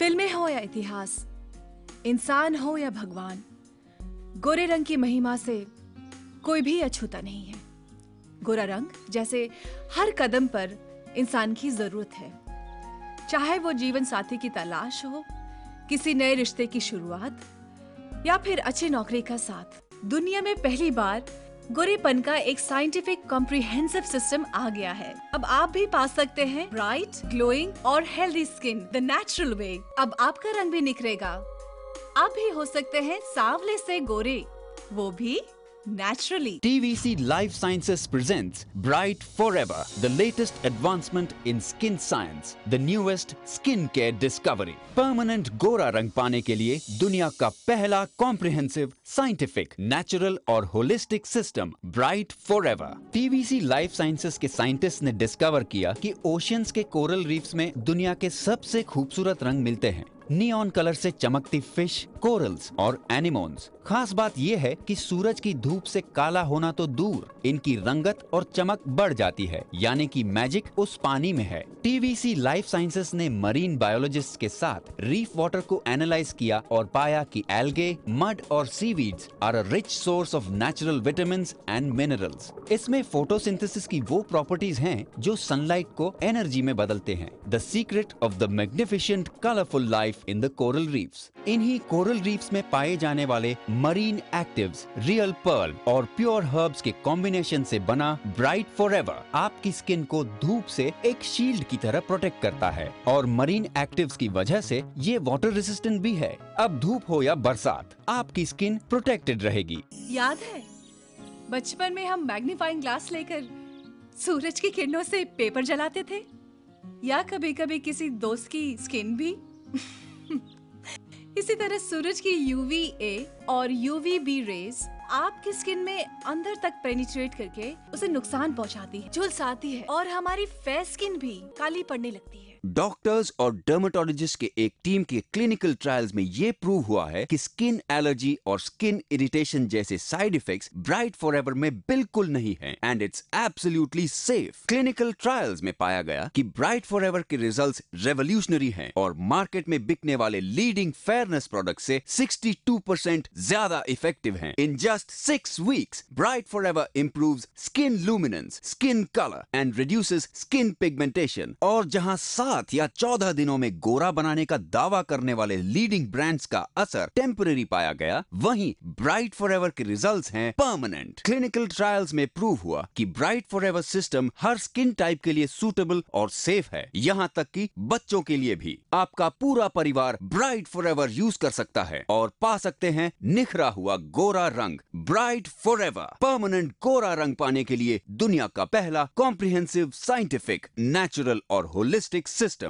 फ़िल्में हो या इतिहास, इंसान हो या भगवान, गोरे रंग की महिमा से कोई भी अछूता नहीं है। गोरा रंग जैसे हर कदम पर इंसान की ज़रूरत है। चाहे वो जीवन साथी की तलाश हो, किसी नए रिश्ते की शुरुआत या फिर अच्छी नौकरी का साथ, दुनिया में पहली बार गोरेपन का एक साइंटिफिक कॉम्प्रिहेंसिव सिस्टम आ गया है। अब आप भी पा सकते हैं ब्राइट ग्लोइंग और healthy skin the natural way अब आपका रंग भी निखरेगा। आप भी हो सकते हैं सांवले से गोरे। वो भी naturally. TVC Life Sciences presents Bright Forever, the latest advancement in skin science, the newest skin care discovery. Permanent गोरा रंग पाने के लिए दुनिया का पहला कॉम्प्रिहेंसिव साइंटिफिक नेचुरल और holistic system bright forever TVC life sciences के साइंटिस्ट ने डिस्कवर किया कि ओशियंस के कोरल रीफ्स में दुनिया के सबसे खूबसूरत रंग मिलते हैं नियॉन कलर से चमकती फ़िश कोरल्स और एनिमोन्स खास बात यह है कि सूरज की धूप से काला होना तो दूर, इनकी रंगत और चमक बढ़ जाती है, यानी कि मैजिक उस पानी में है। टीवीसी लाइफ साइंसेस ने मरीन बायोलॉजिस्ट के साथ रीफ वाटर को एनालाइज किया और पाया कि एल्गे मड और seaweeds are a rich source of natural vitamin and minerals इसमें फोटोसिंथेसिस की वो प्रॉपर्टीज़ हैं जो सनलाइट को एनर्जी में बदलते हैं। The secret of the magnificent colourful life in the coral reefs इन्हीं कोरल रीफ्स में पाए जाने वाले मरीन एक्टिव्स, रियल पर्ल और प्योर हर्ब्स के कॉम्बिनेशन से बना ब्राइट फॉरएवर आपकी स्किन को धूप से एक शील्ड की तरह प्रोटेक्ट करता है। और मरीन एक्टिव्स की वजह से ये वाटर रेसिस्टेंट भी है। अब धूप हो या बरसात आपकी स्किन प्रोटेक्टेड रहेगी। याद है? बचपन में हम मैग्नीफाइंग ग्लास लेकर सूरज की किरणों से पेपर जलाते थे? या कभी कभी किसी दोस्त की स्किन भी? इसी तरह सूरज की यूवी ए और यूवी बी रेज आपकी स्किन में अंदर तक पेनिट्रेट करके उसे नुकसान पहुंचाती है, झुलसाती है और हमारी फेस स्किन भी काली पड़ने लगती है। डॉक्टर्स और डर्मेटोलॉजिस्ट के एक टीम के क्लिनिकल ट्रायल्स में ये प्रूव हुआ है कि स्किन एलर्जी और स्किन इरिटेशन जैसे साइड इफेक्ट्स ब्राइट फॉरएवर में बिल्कुल नहीं है and it's absolutely safe clinical trials में पाया गया कि ब्राइट फॉरएवर के रिजल्ट्स रेवोल्यूशनरी हैं और मार्केट में बिकने वाले लीडिंग फेयरनेस प्रोडक्ट से 62% ज़्यादा इफ़ेक्टिव हैं। In just six weeks bright forever improves skin luminance skin colour and reduces skin pigmentation और जहाँ सात या चौदह दिनों में गोरा बनाने का दावा करने वाले लीडिंग ब्रांड्स का असर टेम्पररी पाया गया। वहीं ब्राइट फॉरएवर के रिजल्ट्स हैं परमानेंट क्लिनिकल ट्रायल्स में प्रूव हुआ कि ब्राइट फॉरएवर सिस्टम हर स्किन टाइप के लिए सूटेबल और सेफ़ है। यहाँ तक कि बच्चों के लिए भी। आपका पूरा परिवार ब्राइट फॉरएवर यूज़ कर सकता है और पा सकते हैं निखरा हुआ गोरा रंग। ब्राइट फॉरएवर परमानेंट गोरा रंग पाने के लिए दुनिया का पहला कॉम्प्रिहेंसिव साइंटिफिक नेचुरल और होलिस्टिक system.